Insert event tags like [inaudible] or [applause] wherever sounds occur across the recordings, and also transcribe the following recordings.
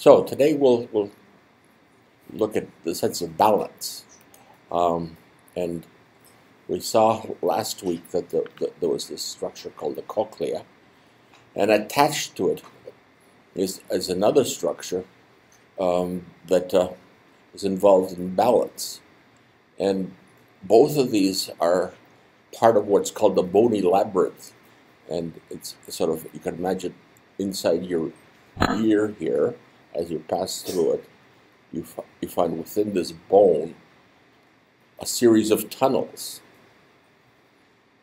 So today we'll, we'll look at the sense of balance. Um, and we saw last week that the, the, there was this structure called the cochlea, and attached to it is, is another structure um, that uh, is involved in balance. And both of these are part of what's called the bony labyrinth. And it's sort of, you can imagine inside your ear here, as you pass through it, you, you find within this bone a series of tunnels.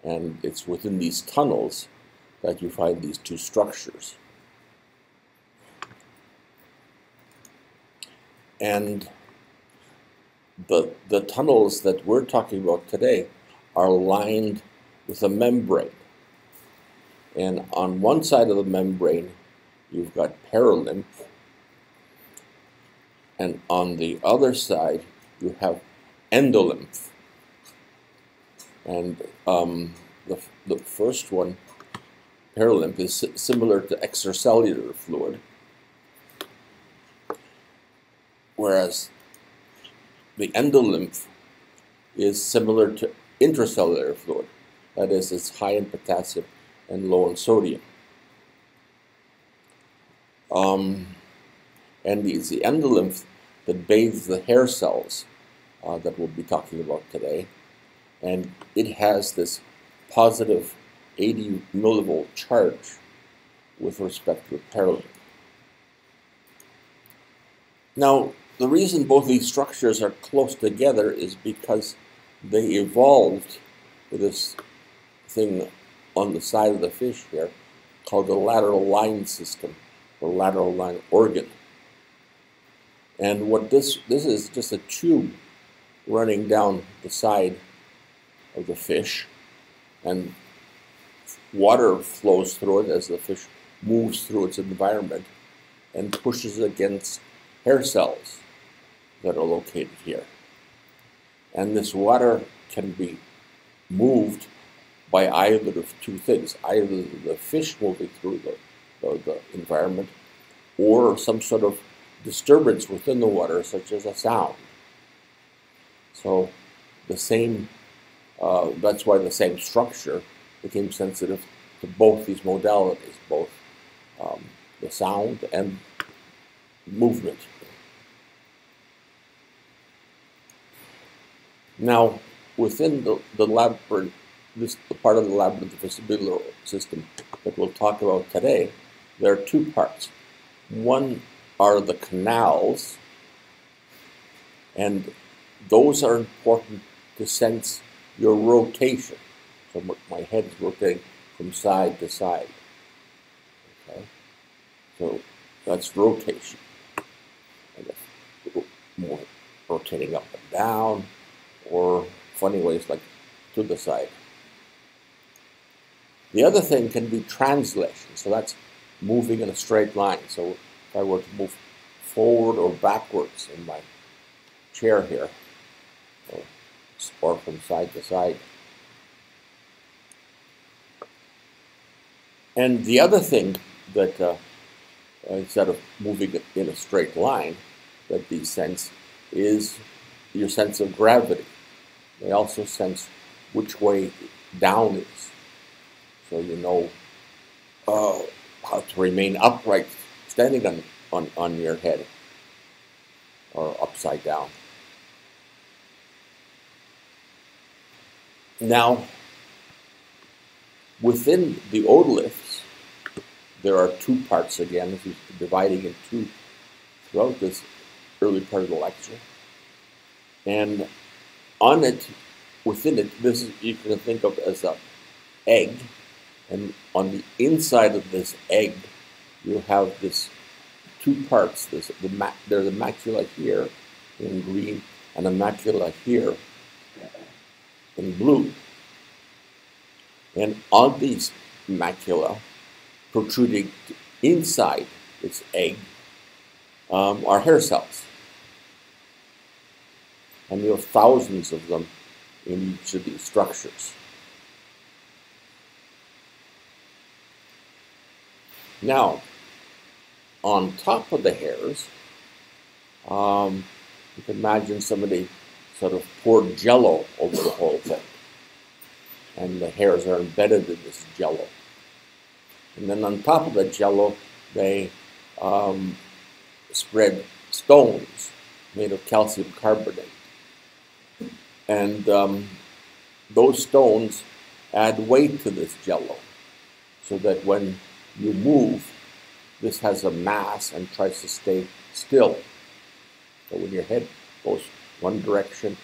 And it's within these tunnels that you find these two structures. And the, the tunnels that we're talking about today are lined with a membrane. And on one side of the membrane, you've got perilymph, and on the other side, you have endolymph. And um, the, the first one, perilymph, is similar to extracellular fluid, whereas the endolymph is similar to intracellular fluid. That is, it's high in potassium and low in sodium. Um, and it's the endolymph that bathes the hair cells uh, that we'll be talking about today. And it has this positive 80 millivolt charge with respect to the perilymph. Now, the reason both these structures are close together is because they evolved with this thing on the side of the fish here called the lateral line system, or lateral line organ. And what this, this is just a tube running down the side of the fish, and water flows through it as the fish moves through its environment and pushes against hair cells that are located here. And this water can be moved by either of two things, either the fish moving through the, the, the environment or some sort of disturbance within the water, such as a sound. So the same, uh, that's why the same structure became sensitive to both these modalities, both um, the sound and movement. Now, within the, the labyrinth, this the part of the labyrinth vestibular system that we'll talk about today, there are two parts. One are the canals, and those are important to sense your rotation. So my head is rotating from side to side. Okay, so that's rotation. More rotating up and down, or funny ways like to the side. The other thing can be translation, so that's moving in a straight line. So I were to move forward or backwards in my chair here, or, or from side to side. And the other thing that, uh, instead of moving in a straight line, that these sense is your sense of gravity. They also sense which way down is. So you know uh, how to remain upright, standing on, on, on your head or upside down. Now, within the otoliths, there are two parts again, dividing in two throughout this early part of the lecture. And on it, within it, this is, you can think of as a egg, and on the inside of this egg, you have this two parts. This the there's a macula here in green and a macula here in blue. And on these macula, protruding inside this egg, um, are hair cells and there are thousands of them in each of these structures. Now, on top of the hairs, um, you can imagine somebody sort of poured jello over the whole thing. And the hairs are embedded in this jello. And then on top of the jello, they um, spread stones made of calcium carbonate. And um, those stones add weight to this jello so that when you move, this has a mass and tries to stay still. So when your head goes one direction,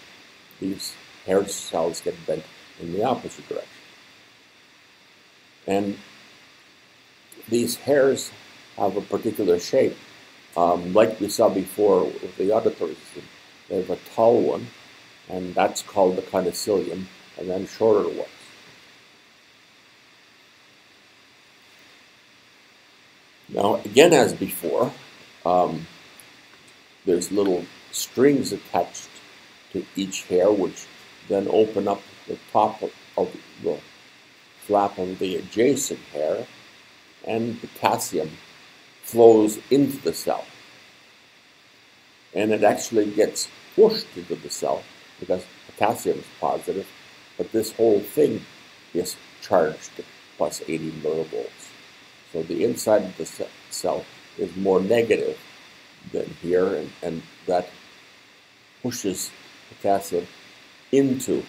these hair cells get bent in the opposite direction. And these hairs have a particular shape. Um, like we saw before with the auditory system, have a tall one, and that's called the kinocilium, and then shorter ones. Now, again, as before, um, there's little strings attached to each hair, which then open up the top of, of the flap of the adjacent hair, and potassium flows into the cell. And it actually gets pushed into the cell because potassium is positive, but this whole thing is charged plus 80 millivolts. So the inside of the cell is more negative than here, and, and that pushes potassium into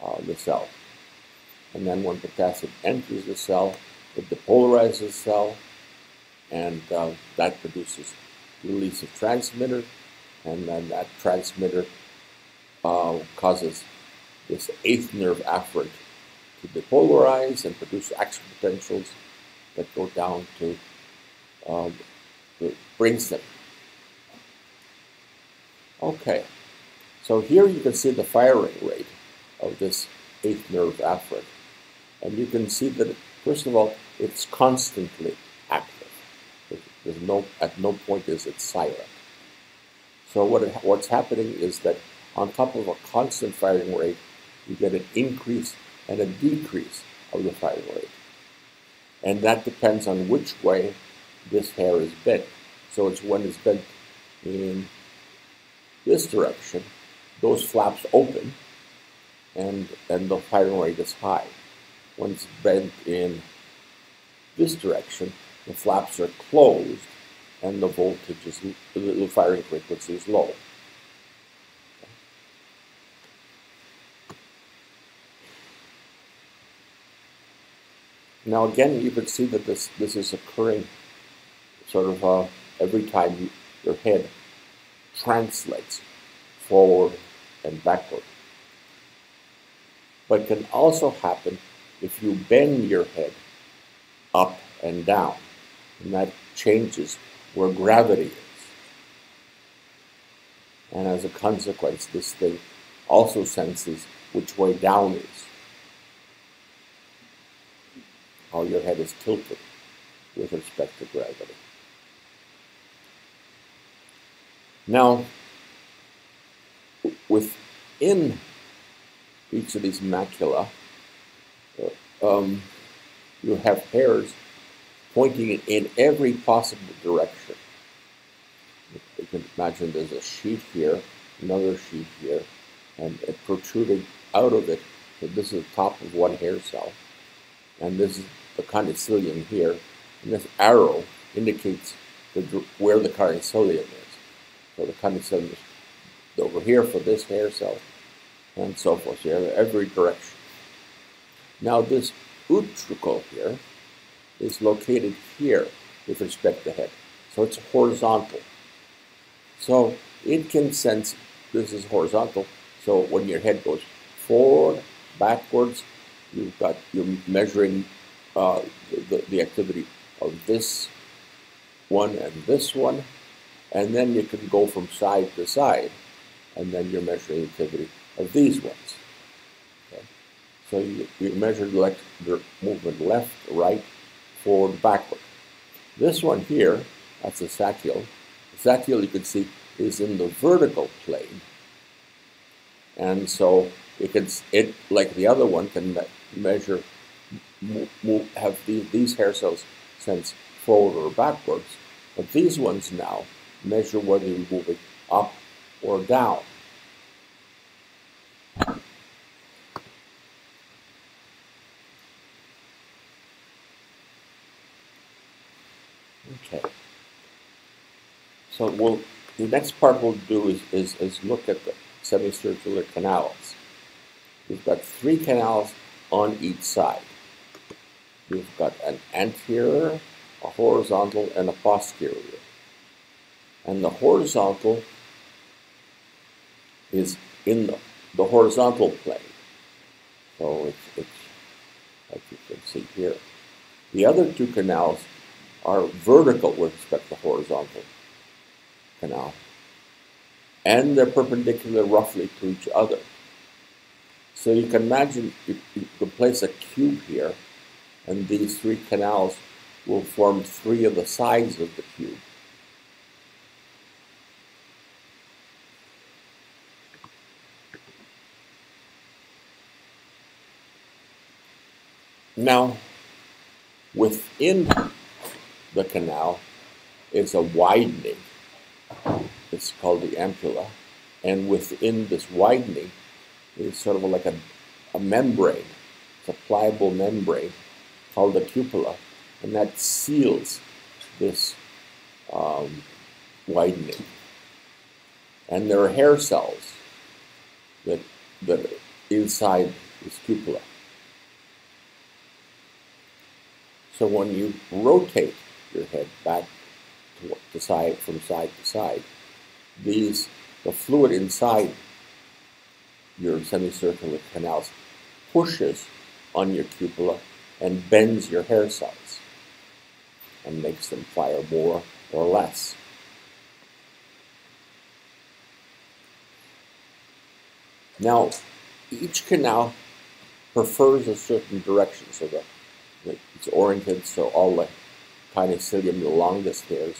uh, the cell. And then when potassium enters the cell, it depolarizes the cell, and uh, that produces release of transmitter, and then that transmitter uh, causes this eighth nerve afferent to depolarize and produce action potentials that go down to um, the brainstem. Okay, so here you can see the firing rate of this eighth nerve afferent. And you can see that, first of all, it's constantly active. There's no, at no point is it silent. So what it, what's happening is that on top of a constant firing rate, you get an increase and a decrease of the firing rate. And that depends on which way this hair is bent. So it's when it's bent in this direction, those flaps open and, and the firing rate is high. When it's bent in this direction, the flaps are closed and the voltage is, the firing frequency is low. Now again, you can see that this, this is occurring sort of uh, every time you, your head translates forward and backward. But can also happen if you bend your head up and down, and that changes where gravity is. And as a consequence, this thing also senses which way down is. How your head is tilted with respect to gravity. Now, within each of these macula, uh, um, you have hairs pointing in every possible direction. You can imagine there's a sheet here, another sheet here, and it protruding out of it. So this is the top of one hair cell, and this is the kinocilium here, and this arrow indicates the, where the kinocilium is. So the kinocilium is over here for this hair cell, and so forth here, every direction. Now this utricle here is located here with respect to the head. So it's horizontal. So it can sense this is horizontal. So when your head goes forward, backwards, you've got you're measuring uh, the, the activity of this one and this one, and then you can go from side to side, and then you're measuring the activity of these ones. Okay? So you, you measure the, the movement left, right, forward, backward. This one here, that's a saccule. The saccule, you can see, is in the vertical plane. And so it can, it, like the other one, can measure, move, have these, these hair cells sense forward or backwards, but these ones now measure whether you're moving up or down. Okay. So we'll, the next part we'll do is, is, is look at the semicircular canals. We've got three canals on each side. We've got an anterior, a horizontal, and a posterior. And the horizontal is in the, the horizontal plane. So it's, it's like you can see here. The other two canals are vertical with respect to the horizontal canal. And they're perpendicular roughly to each other. So you can imagine you, you can place a cube here, and these three canals will form three of the sides of the cube. Now, within the canal is a widening. It's called the ampulla. And within this widening is sort of like a, a membrane. It's a pliable membrane called the cupula. And that seals this um, widening. And there are hair cells that, that are inside this cupula. So when you rotate your head back to, side from side to side. These the fluid inside your semicircular canals pushes on your cupula and bends your hair cells and makes them fire more or less. Now, each canal prefers a certain direction, so that it's oriented so all the kinocilium, the longest hairs,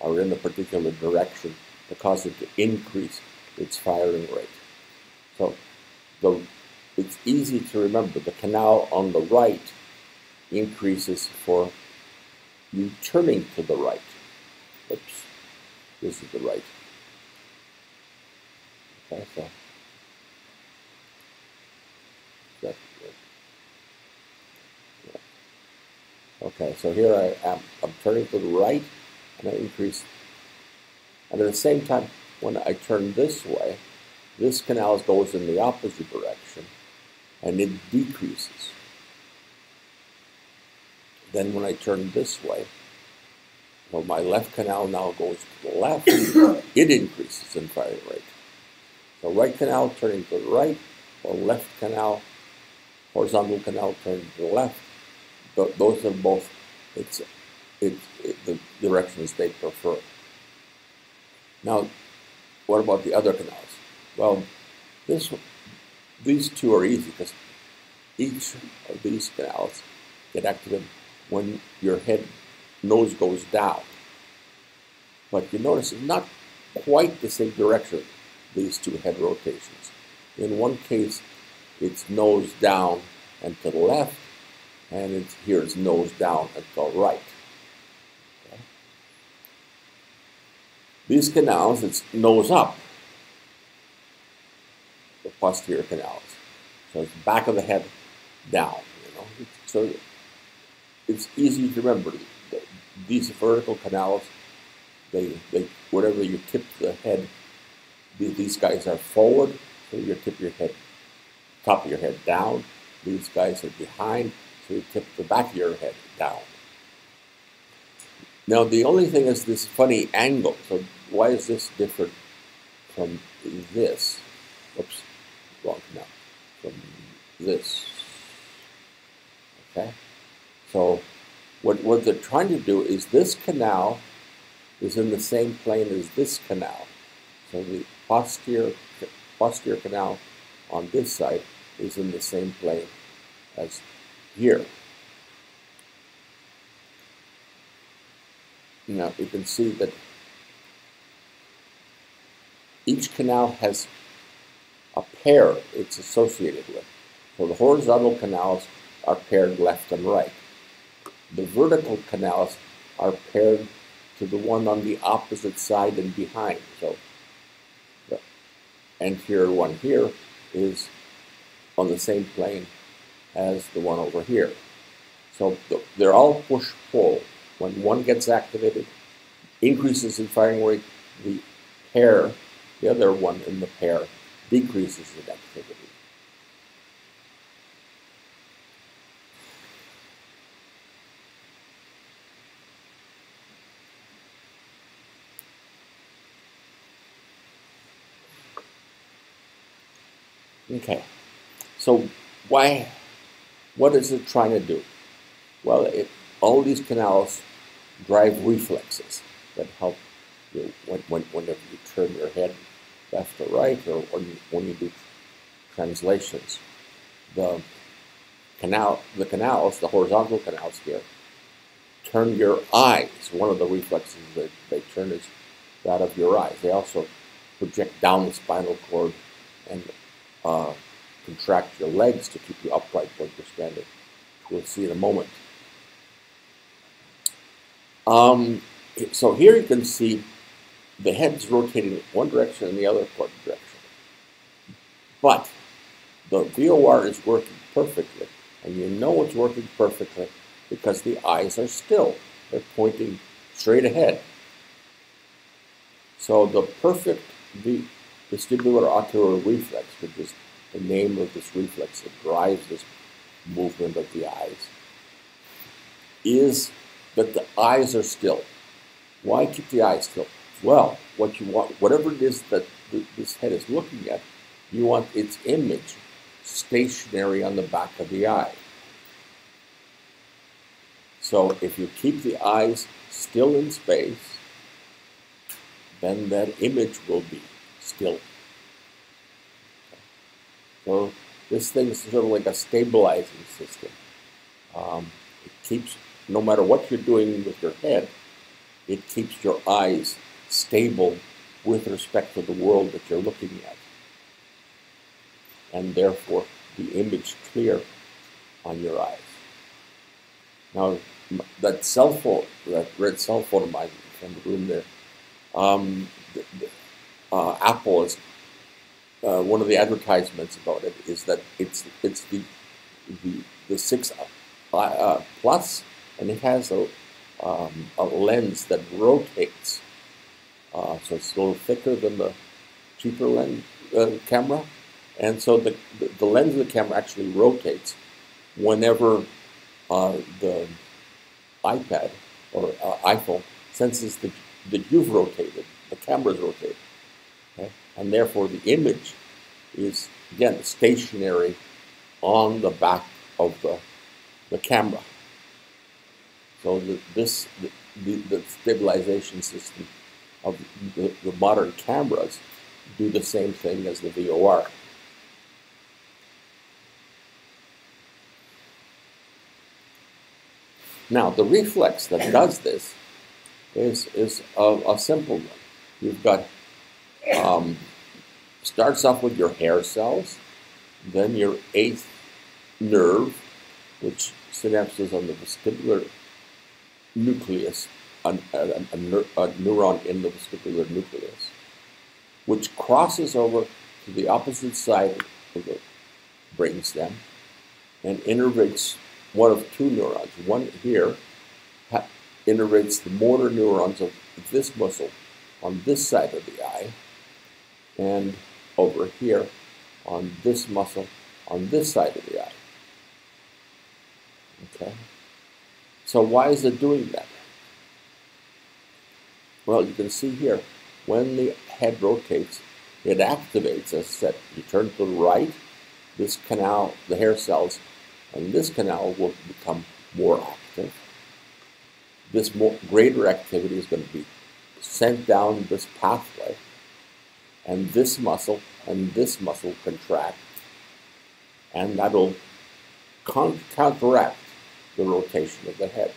are in a particular direction to cause it to increase its firing rate. So the, it's easy to remember the canal on the right increases for you turning to the right. Oops, this is the right. Okay, so Okay, so here I am, I'm turning to the right, and I increase. And at the same time, when I turn this way, this canal goes in the opposite direction, and it decreases. Then when I turn this way, well, my left canal now goes to the left, [coughs] it increases in firing rate. So right canal turning to the right, or left canal, horizontal canal turning to the left, But those are both it's it, it, the directions they prefer. Now, what about the other canals? Well, this these two are easy because each of these canals get activated when your head nose goes down. But you notice it's not quite the same direction, these two head rotations. In one case, it's nose down and to the left, and it's, here it's nose down and to the right. Okay. These canals, it's nose up, the posterior canals. So it's back of the head down, you know. So it's easy to remember. These vertical canals, they, they, whatever you tip the head, these guys are forward, so you tip your head, top of your head down. These guys are behind, so you tip the back of your head down. Now, the only thing is this funny angle. So, why is this different from this? Oops, wrong now. From this. Okay? So, what, what they're trying to do is this canal is in the same plane as this canal. So, the posterior, posterior canal on this side is in the same plane as here. Now you can see that each canal has a pair it's associated with. So the horizontal canals are paired left and right. The vertical canals are paired to the one on the opposite side and behind. So the anterior one here is on the same plane as the one over here. So the, they're all push-pull. When one gets activated, increases in firing rate, the pair, the other one in the pair, decreases in activity. Okay, so why, what is it trying to do? Well, it, all these canals drive reflexes that help you when, when, whenever you turn your head left or right or when, when you do translations. The canal, the canals, the horizontal canals here, turn your eyes. One of the reflexes that they turn is that of your eyes. They also project down the spinal cord and uh, contract your legs to keep you upright when you're standing. We'll see in a moment. Um, so here you can see the head's rotating in one direction and the other direction. But the VOR is working perfectly, and you know it's working perfectly because the eyes are still. They're pointing straight ahead. So the perfect vestibular ocular reflex, which is the name of this reflex that drives this movement of the eyes, is that the eyes are still. Why keep the eyes still? Well, what you want, whatever it is that this head is looking at, you want its image stationary on the back of the eye. So if you keep the eyes still in space, then that image will be still. So this thing is sort of like a stabilizing system. Um, it keeps, no matter what you're doing with your head, it keeps your eyes stable with respect to the world that you're looking at. And therefore, the image clear on your eyes. Now, that cell phone, that red cell phone of mine from the room there, um, uh, Apple is uh, one of the advertisements about it is that it's it's the the, the six uh, uh plus, and it has a um, a lens that rotates, uh, so it's a little thicker than the cheaper lens uh, camera, and so the, the, the lens of the camera actually rotates whenever the iPad or iPhone senses that that you've rotated, the camera's rotated. And therefore, the image is, again, stationary on the back of the, the camera. So the, this, the, the stabilization system of the, the modern cameras do the same thing as the VOR. Now, the reflex that does this is, is a, a simple one. You've got um, starts off with your hair cells, then your eighth nerve, which synapses on the vestibular nucleus, a, a, a, a, neuron in the vestibular nucleus, which crosses over to the opposite side of the brainstem and innervates one of two neurons. One here innervates the motor neurons of this muscle on this side of the eye and over here on this muscle on this side of the eye. Okay? So why is it doing that? Well, you can see here, when the head rotates, it activates, as said, you turn to the right, this canal, the hair cells, and this canal will become more active this more, greater activity is going to be sent down this pathway, and this muscle and this muscle contract, and that'll counteract the rotation of the head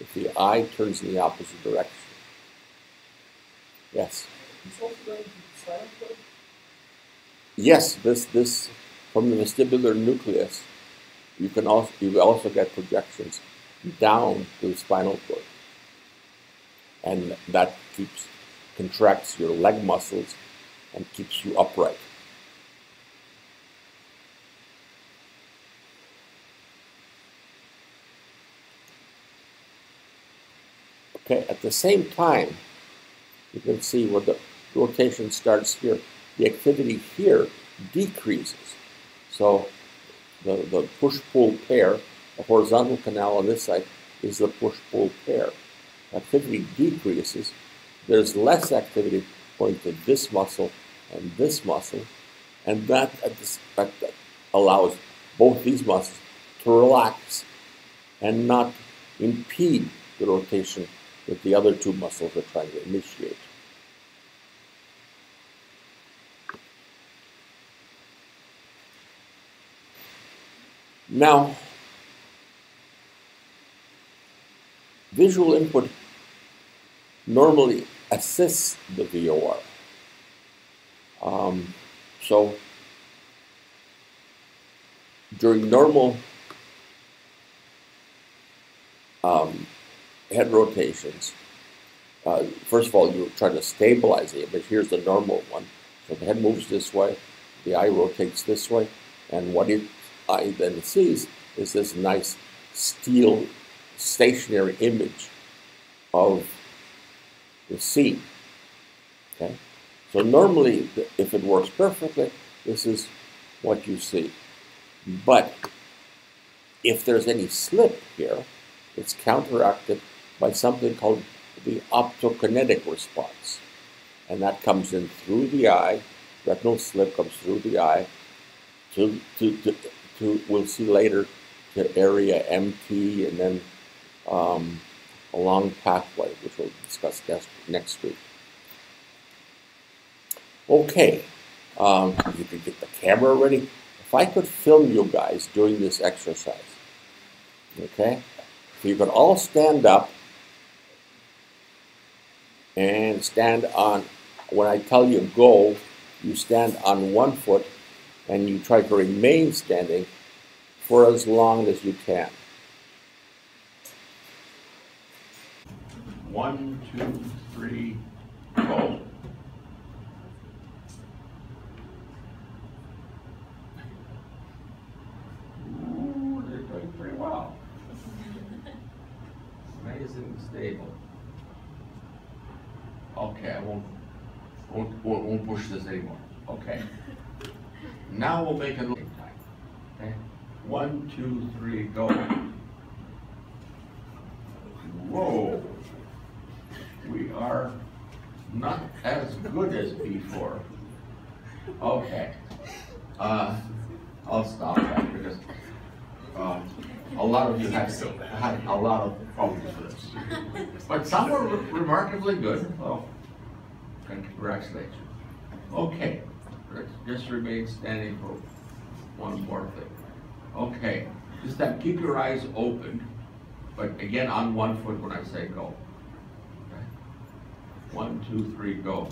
if the eye turns in the opposite direction. Yes. Yes, this this from the vestibular nucleus, you can also you also get projections down to the spinal cord. and that keeps contracts your leg muscles and keeps you upright. Okay, at the same time, you can see where the rotation starts here. The activity here decreases. So the, the push-pull pair, the horizontal canal on this side is the push-pull pair. Activity decreases. There's less activity going to this muscle and this muscle, and that, that allows both these muscles to relax and not impede the rotation that the other two muscles are trying to initiate. Now, visual input normally assists the VOR. Um, so, during normal um, head rotations, uh, first of all, you try to stabilize the image. Here's the normal one. So the head moves this way, the eye rotates this way, and what it eye then sees is this nice steel stationary image of the scene. Okay? So normally, if it works perfectly, this is what you see. But if there's any slip here, it's counteracted by something called the optokinetic response. And that comes in through the eye, retinal slip comes through the eye to, to, to, to we'll see later, to area MT and then um, a long pathway, which we'll discuss next, next week. Okay, um, you can get the camera ready. If I could film you guys doing this exercise, okay? So you could all stand up and stand on, when I tell you go, you stand on one foot and you try to remain standing for as long as you can. One, two, three, go. Ooh, they're doing pretty well. Amazing stable. Okay, I won't, won't, won't push this anymore. Okay. Now we'll make it time. Okay? One, two, three, go. Whoa. We are not as good as before. Okay. Uh, I'll stop that because uh, a lot of you have had a lot of problems with this. But some were re remarkably good. Oh, congratulations. Okay. Just remain standing for one more thing. Okay, just that keep your eyes open, but again on one foot when I say go. Okay. One, two, three, go.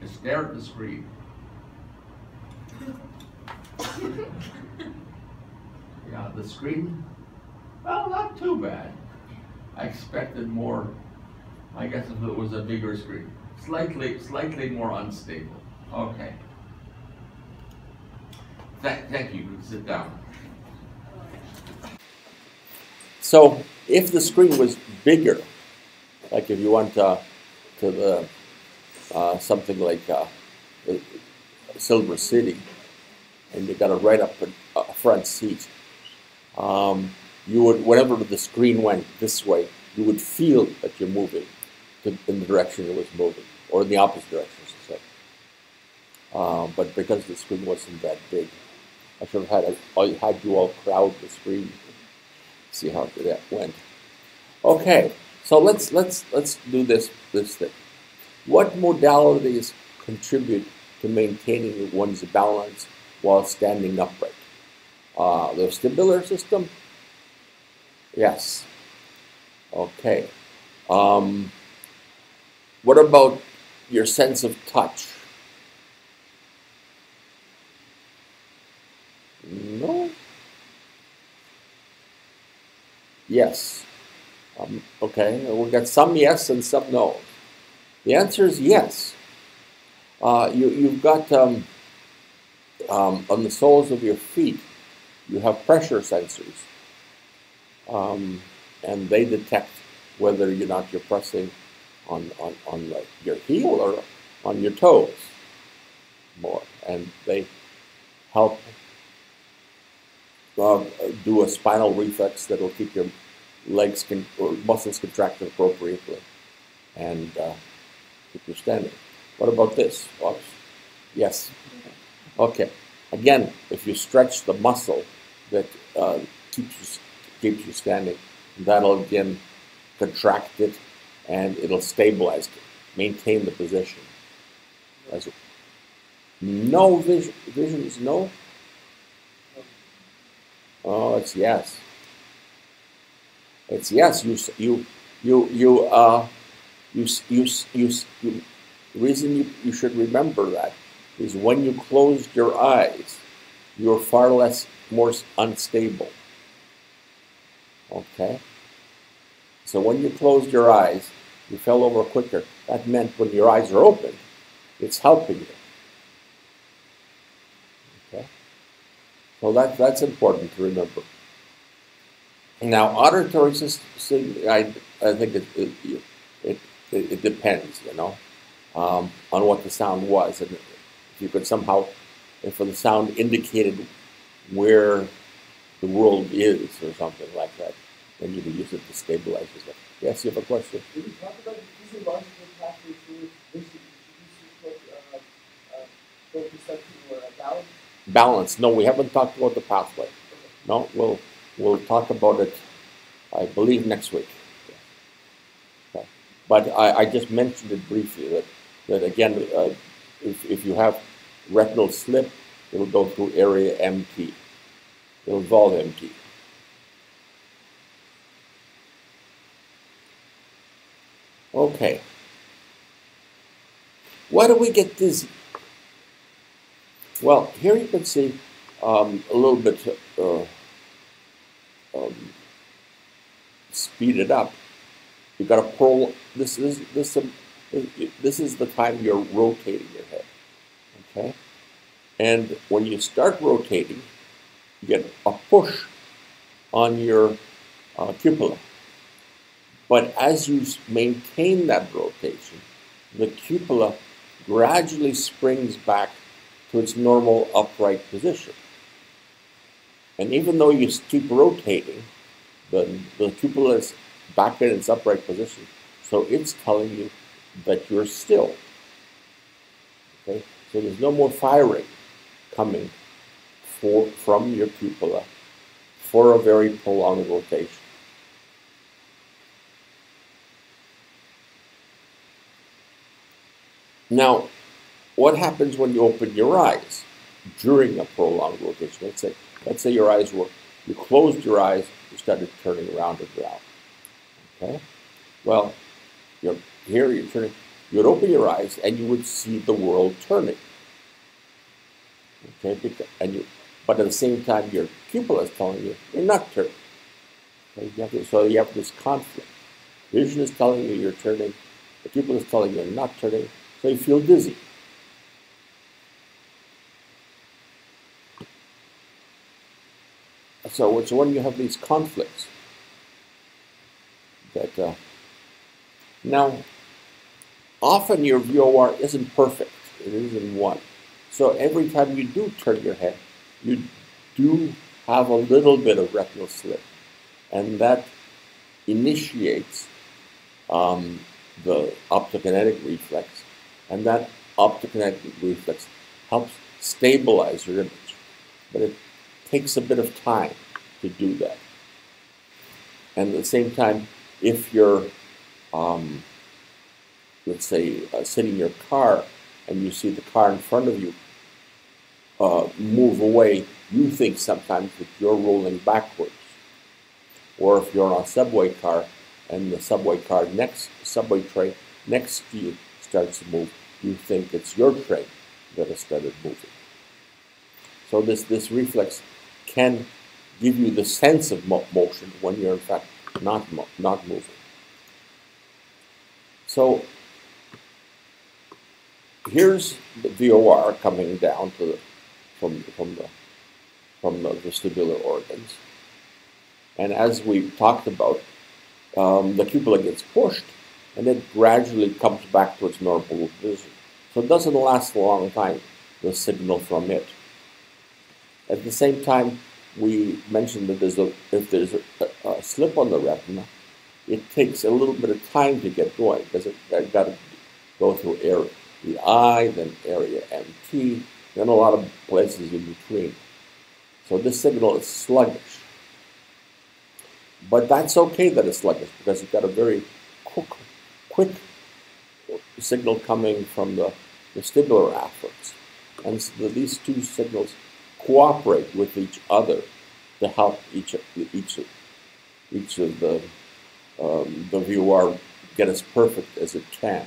And stare at the screen. [laughs] yeah, the screen, well, not too bad. I expected more, I guess if it was a bigger screen slightly, slightly more unstable. Okay. Th thank you. Sit down. So, if the screen was bigger, like if you went uh, to the uh, something like uh, Silver City, and you got a right up a, front seat, um, you would, whenever the screen went this way, you would feel that you're moving to, in the direction it was moving, or in the opposite direction, I should say. Uh, but because the screen wasn't that big, I should have had, a, had you all crowd the screen. See how that went. Okay, so let's let's let's do this this thing. What modalities contribute to maintaining one's balance while standing upright? Uh, the vestibular system. Yes. Okay. Um, what about your sense of touch? No? Yes. Um, okay, we've got some yes and some no. The answer is yes. Uh, you, you've got um, um, on the soles of your feet, you have pressure sensors, um, and they detect whether or not you're pressing on, on, on the, your heel or on your toes more, and they help uh, do a spinal reflex that will keep your legs can, or muscles contract appropriately and uh, keep you standing. What about this? Oops. Yes. Okay. Again, if you stretch the muscle that uh, keeps you keeps you standing, that'll again contract it, and it'll stabilize, it, maintain the position. As no vision, vision is no. Oh, it's yes. It's yes. You you you you uh you you you, you the reason you, you should remember that is when you closed your eyes, you're far less more unstable. Okay? So when you closed your eyes, you fell over quicker. That meant when your eyes are open, it's helping you. Okay? So that, that's important to remember. Now, auditory system, I, I think it, it, it, it, depends, you know, um, on what the sound was. And if you could somehow, if the sound indicated where the world is or something like that, then you could use it to stabilize yourself. Yes, you have a question? Did you talk about the physiological pathway towards vision? Did you uh, uh, or balance? Balance. No, we haven't talked about the pathway. No, we'll we'll talk about it, I believe, next week. Okay. But I, I just mentioned it briefly that, that again, uh, if, if you have retinal slip, it'll go through area MT. It'll involve MT. Okay. Why do we get dizzy? Well, here you can see um, a little bit uh, um, speed it up. You've got to pull. This is this um, this is the time you're rotating your head. Okay, and when you start rotating, you get a push on your uh, cupula. But as you maintain that rotation, the cupula gradually springs back to its normal upright position. And even though you keep rotating, the, the cupula is back in its upright position. So it's telling you that you're still. Okay? So there's no more firing coming for, from your cupula for a very prolonged rotation. Now, what happens when you open your eyes during a prolonged rotation? Let's say Let's say your eyes were, you closed your eyes, you started turning around and around. Okay? Well, you're here, you're turning, you would open your eyes and you would see the world turning. Okay? And you, but at the same time, your cupula is telling you you're not turning. Okay? You to, so you have this conflict. Vision is telling you you're turning, the cupula is telling you you're not turning, so you feel dizzy. So it's when you have these conflicts that uh, now often your VOR isn't perfect. It isn't one. So every time you do turn your head, you do have a little bit of retinal slip, and that initiates um, the optokinetic reflex, and that optokinetic reflex helps stabilize your image. But it takes a bit of time to do that. And at the same time, if you're, um, let's say, uh, sitting in your car and you see the car in front of you uh, move away, you think sometimes that you're rolling backwards. Or if you're on a subway car and the subway car next subway train next to you starts to move, you think it's your train that has started moving. So this, this reflex can give you the sense of mo motion when you're in fact not, mo- not moving. So here's the VOR coming down to the, from, from the from the vestibular organs. And as we talked about, um, the cupula gets pushed and it gradually comes back to its normal vision. So it doesn't last a long time, the signal from it. At the same time, we mentioned that there's a, if there's a, a, slip on the retina, it takes a little bit of time to get going because it got to go through area the eye, then area MT, then a lot of places in between. So this signal is sluggish. But that's okay that it's sluggish because you've got a very quick, quick signal coming from the vestibular afferents. And so these two signals cooperate with each other to help each, each, each of the, um, the VOR get as perfect as it can.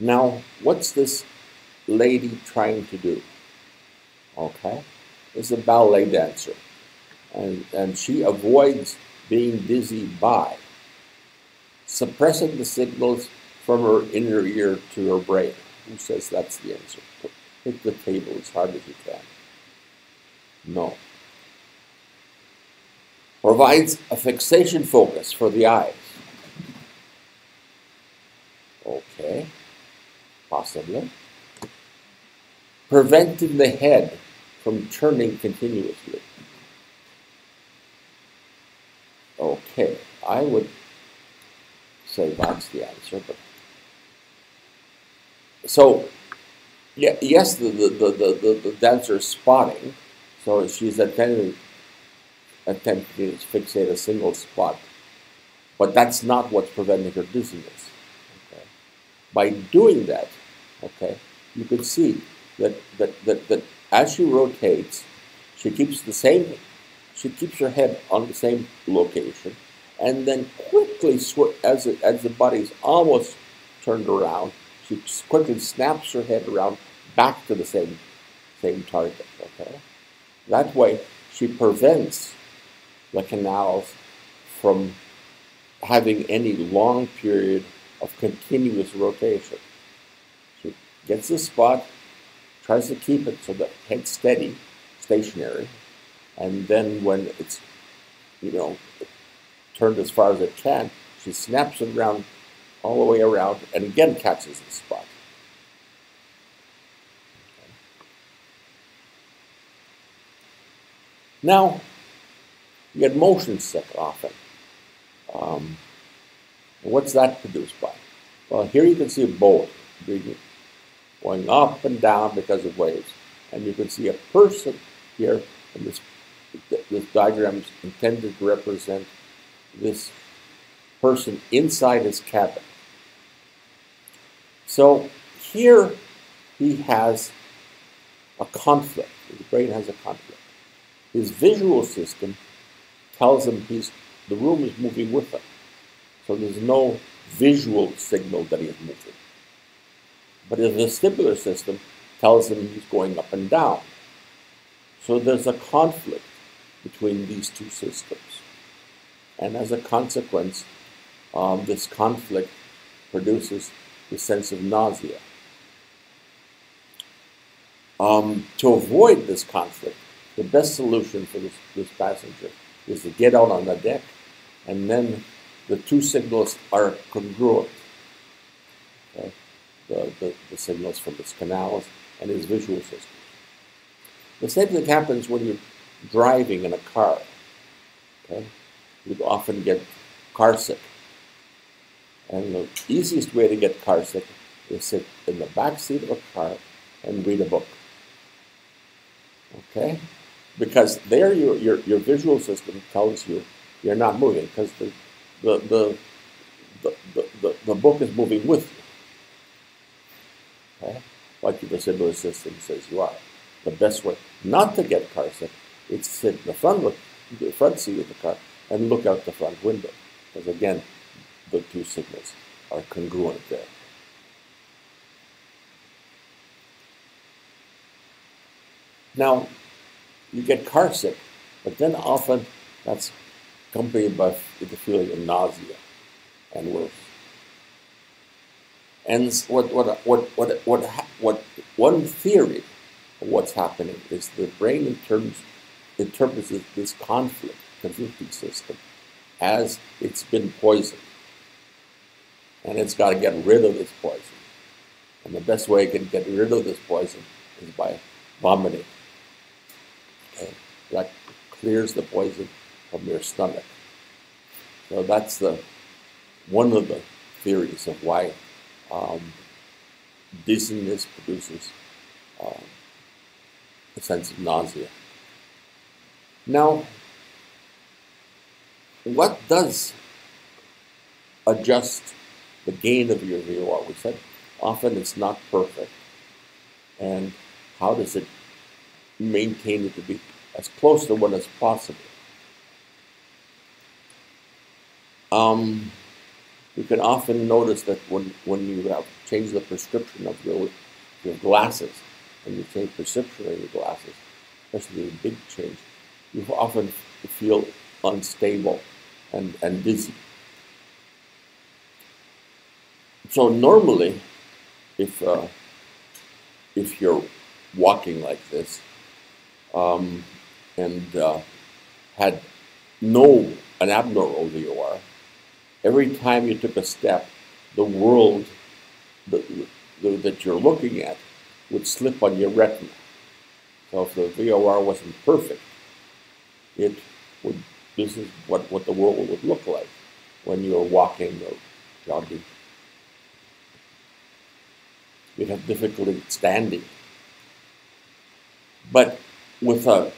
Now, what's this lady trying to do? Okay, is a ballet dancer, and and she avoids being dizzy by suppressing the signals from her inner ear to her brain. Who says that's the answer? Hit the table as hard as you can. No. Provides a fixation focus for the eyes. Okay, possibly preventing the head from turning continuously. Okay, I would say that's the answer, but so yeah, yes, the the, the, the, the dancer is spotting, so she's attempting attempting to fixate a single spot, but that's not what's preventing her dizziness. Okay? By doing that, okay, you can see that, that, that, that as she rotates, she keeps the same, she keeps her head on the same location, and then quickly, as, it, as the body's almost turned around, she quickly snaps her head around back to the same, same target. Okay, that way she prevents the canals from having any long period of continuous rotation. She gets the spot, tries to keep it so the head's steady, stationary, and then when it's, you know, turned as far as it can, she snaps it around all the way around and again catches the spot. Now, you get motion sick often. Um, what's that produced by? Well, here you can see a boat going up and down because of waves. And you can see a person here, and this, this diagram is intended to represent this person inside his cabin. So here he has a conflict. His brain has a conflict. His visual system tells him he's the room is moving with him. So there's no visual signal that he's moving. But his vestibular system tells him he's going up and down. So there's a conflict between these two systems. And as a consequence, um, this conflict produces the sense of nausea. Um, to avoid this conflict, the best solution for this, this passenger is to get out on the deck, and then the two signals are congruent. Okay? the, the, the signals from his canals and his visual system. The same thing happens when you're driving in a car. Okay? You often get car sick. And the easiest way to get car sick is sit in the back seat of a car and read a book. Okay? Because there your, your, your visual system tells you you're not moving because the, the, the, the, the, the, book is moving with you. Okay? Like the vestibular system says you are. The best way not to get car sick is sit in the front, the front seat of the car and look out the front window. Because again, the two signals are congruent there. Now, you get car sick, but then often that's accompanied by the feeling of nausea and worse. And what, what, what, what, what, what, one theory of what's happening is the brain interprets, interprets this conflict, conflicting system, as it's been poisoned. And it's got to get rid of this poison. And the best way it can get rid of this poison is by vomiting. Okay? That clears the poison from your stomach. So that's the one of the theories of why um, dizziness produces uh, a sense of nausea. Now, what does adjust the gain of your VOR? We said often it's not perfect. And how does it maintain it to be as close to one as possible? Um, you can often notice that when, when you have changed the prescription of your, your glasses, and you change prescription of your glasses, especially a big change, you often feel unstable and, and dizzy. So normally, if uh, if you're walking like this um, and uh, had no an abnormal VOR, every time you took a step, the world that, that you're looking at would slip on your retina. So if the VOR wasn't perfect, it would. This is what, what the world would look like when you're walking or jogging. You'd have difficulty standing. But with a,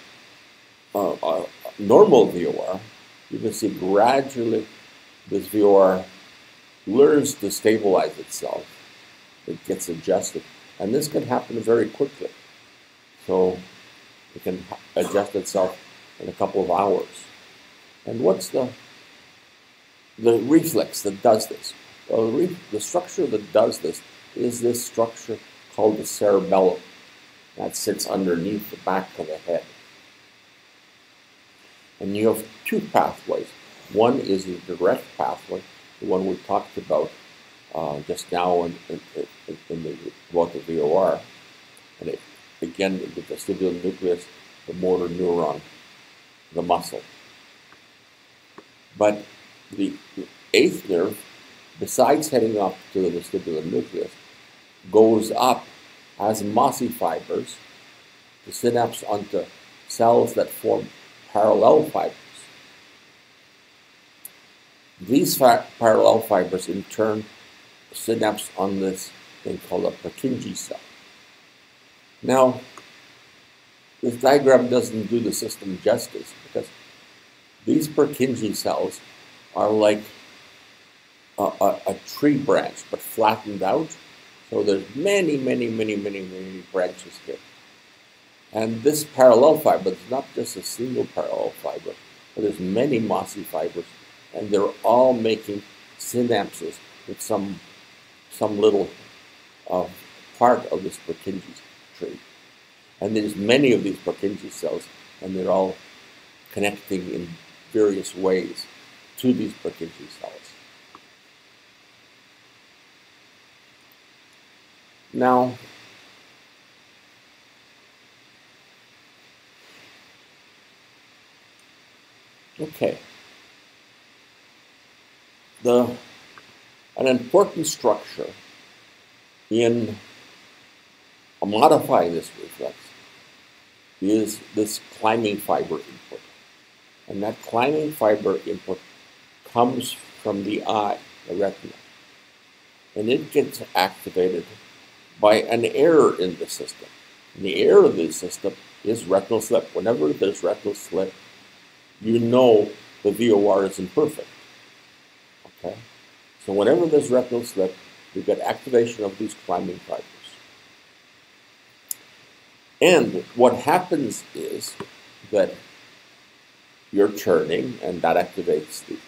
a, a normal VOR, you can see gradually this VOR learns to stabilize itself. It gets adjusted. And this can happen very quickly. So it can adjust itself in a couple of hours. And what's the the reflex that does this? Well, the, the structure that does this is this structure called the cerebellum that sits underneath the back of the head. And you have two pathways. One is the direct pathway, the one we talked about uh, just now in, in, in the about the VOR, and it, again the vestibular nucleus, the motor neuron, the muscle. But the, the eighth nerve, besides heading up to the vestibular nucleus, goes up as mossy fibers to synapse onto cells that form parallel fibers. These fi- parallel fibers in turn synapse on this thing called a Purkinje cell. Now, this diagram doesn't do the system justice because these Purkinje cells are like a, a, a tree branch but flattened out so there's many, many, many, many, many branches here. And this parallel fiber is not just a single parallel fiber, but there's many mossy fibers, and they're all making synapses with some some little uh, part of this Purkinje tree. And there's many of these Purkinje cells, and they're all connecting in various ways to these Purkinje cells. Now, okay, the an important structure in modifying this reflex is this climbing fiber input. And that climbing fiber input comes from the eye, the retina. And it gets activated by an error in the system. And the error in the system is retinal slip. Whenever there's retinal slip, you know the VOR is imperfect. Okay? So whenever there's retinal slip, you get activation of these climbing fibers. And what happens is that you're churning, and that activates the,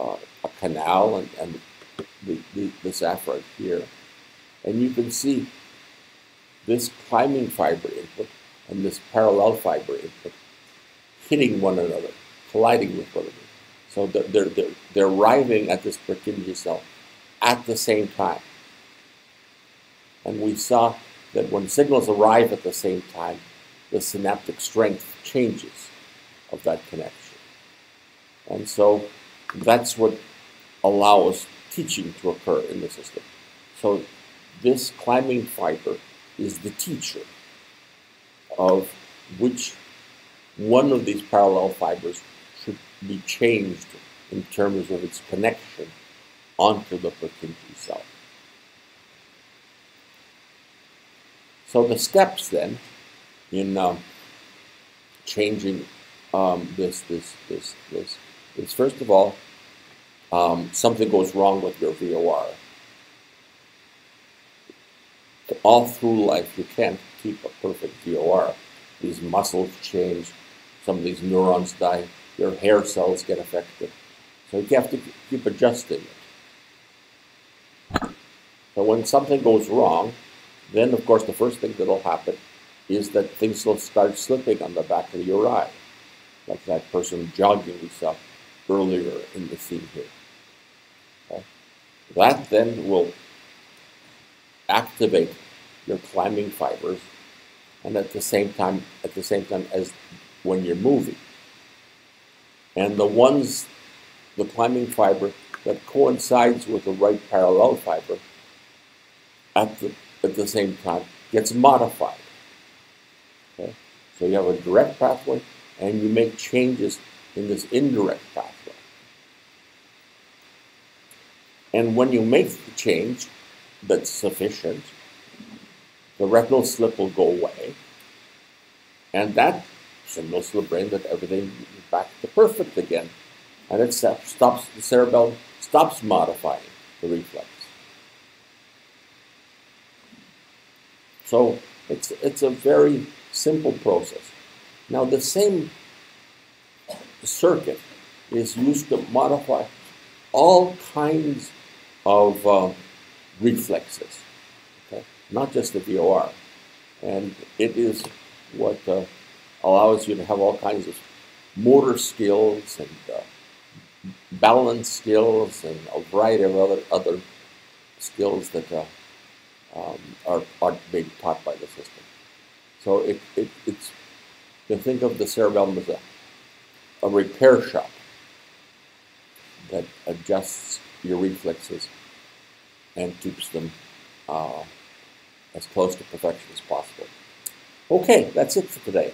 uh, a canal and, and the, the, this afferent here. And you can see this climbing fiber input and this parallel fiber input hitting one another, colliding with one another. So they're, they're, they're arriving at this Purkinje cell at the same time. And we saw that when signals arrive at the same time, the synaptic strength changes of that connection. And so that's what allows teaching to occur in the system. So this climbing fiber is the teacher of which one of these parallel fibers should be changed in terms of its connection onto the Purkinje cell. So the steps then in um, changing um, this, this, this, this is first of all, um, something goes wrong with your VOR. All through life, you can't keep a perfect VOR. These muscles change, some of these neurons die, your hair cells get affected. So you have to keep adjusting it. So when something goes wrong, then of course the first thing that'll happen is that things will start slipping on the back of your eye, like that person jogging we saw earlier in the scene here. Okay? That then will activate your climbing fibers, and at the same time, at the same time as when you're moving. And the ones, the climbing fiber that coincides with the right parallel fiber at the, at the same time gets modified. Okay? So you have a direct pathway and you make changes in this indirect pathway. And when you make the change that's sufficient, the retinal slip will go away. And that signals to the brain that everything is back to perfect again. And it stops, the cerebellum stops modifying the reflex. So it's, it's a very simple process. Now the same circuit is used to modify all kinds of uh, reflexes, okay? not just the VOR. And it is what uh, allows you to have all kinds of motor skills and uh, balance skills and a variety of other, other skills that uh, um, are, are being taught by the system. So it, it, it's, you can think of the cerebellum as a, a repair shop that adjusts your reflexes and keeps them uh, as close to perfection as possible. Okay, that's it for today.